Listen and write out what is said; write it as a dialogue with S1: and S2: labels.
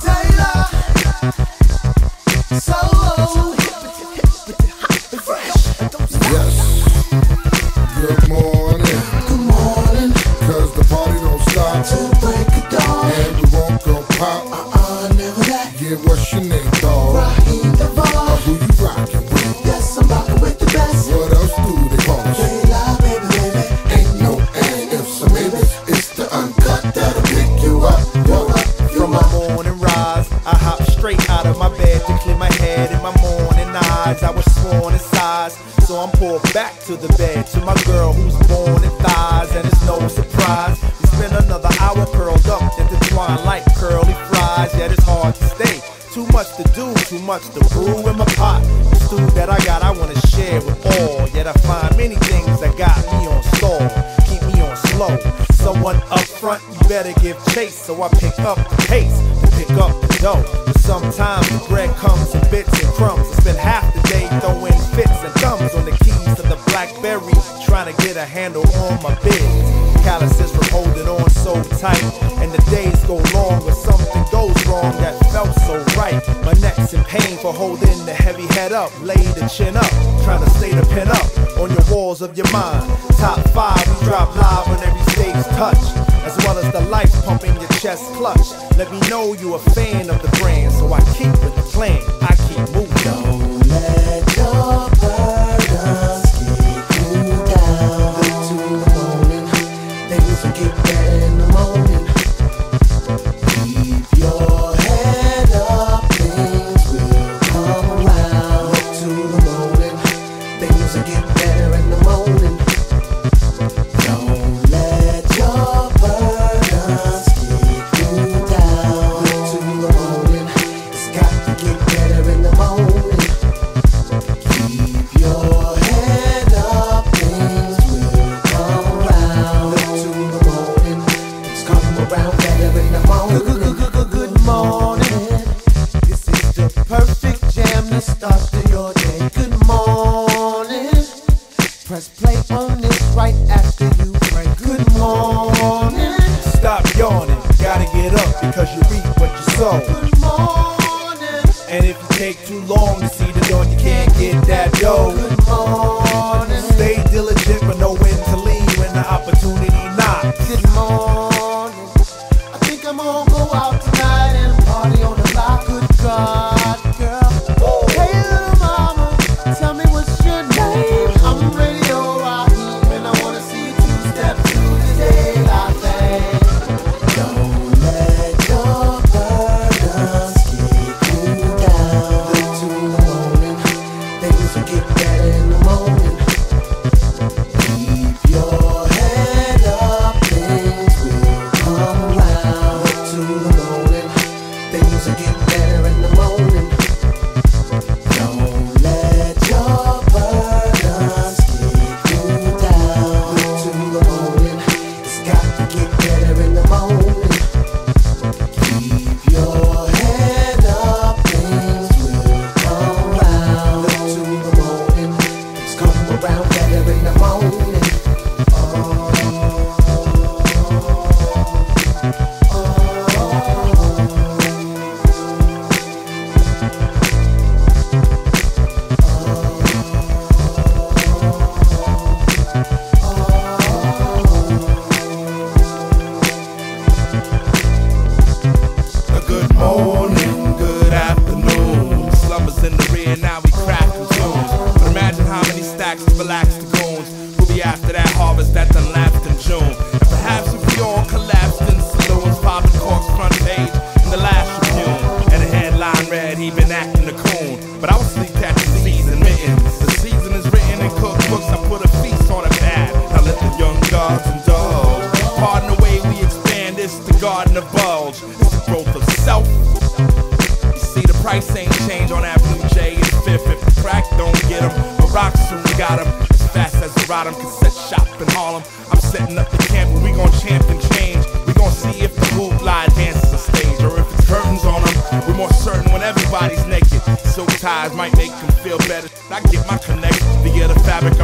S1: Taylor, solo,
S2: won't go pop.
S1: Uh, never that.
S2: Yeah, what's your name, dog?
S1: Raheem DeVaughn.
S2: Who you rockin' with?
S1: Yes, I'm rocking with the best.
S2: What else do they call us?
S1: De La, baby, baby.
S2: Ain't no and ifs or maybes. It's the uncut that'll pick you up. You up.
S3: From my morning rise, I hop straight out of my bed to clear my head in my morning eyes. I was sworn in size, so I'm pulled back to the bed to my girl who's born in thighs, and it's no surprise. We spend another hour curled up, intertwined like curly much to do, too much to brew in my pot. The stew that I got, I wanna share with all. Yet I find many things that got me on stall, keep me on slow. Someone up front, you better give chase. So I pick up the pace to pick up the dough. But sometimes the bread comes in bits and crumbs. I spend half the day throwing fits and thumbs on the keys to the Blackberry, trying to get a handle on my biz. Calluses from holding on so tight, and the days go long when something goes wrong that felt so right. My neck's in pain for holding the heavy head up, lay the chin up, trying to stay the pin up on your walls of your mind. Top five, we drop live on every stage touch, as well as the life pumping your chest clutch. Let me know you a fan of the brand, so I keep with the plan. I keep moving.
S1: Don't let
S3: Good morning. This is the perfect jam to start
S1: Start your day. Good morning. Press play on this right after you. Good morning.
S3: Stop yawning, gotta get up because you reap what you sow.
S1: Good morning.
S3: And if you take too long to see the dawn, you can't get that dough.
S1: Good morning.
S3: Stay diligent, to leave when the opportunity
S4: that done lapsed in June. Perhaps if we all collapsed in saloons, popping corks front page in the last Tribune. And the headline read, he been acting a coon. But I was sleep catching season mittens. The season is written in cookbooks, I put a feast on a pad. Now let the young gods indulge. Pardon the way we expand this, the garden of bulge. It's the growth of self. You see, the price ain't changed on Avenue J and Fifth. If the crack don't get get 'em, a rock soon got got 'em. As fast as the Rodham cassette shop in Harlem. I'm setting up the camp where we gon' champ and change. We gon' see if the hoop lie dances a stage or if it's curtains on them. We're more certain when everybody's naked. Silk ties might make them feel better. I get my connect via the fabric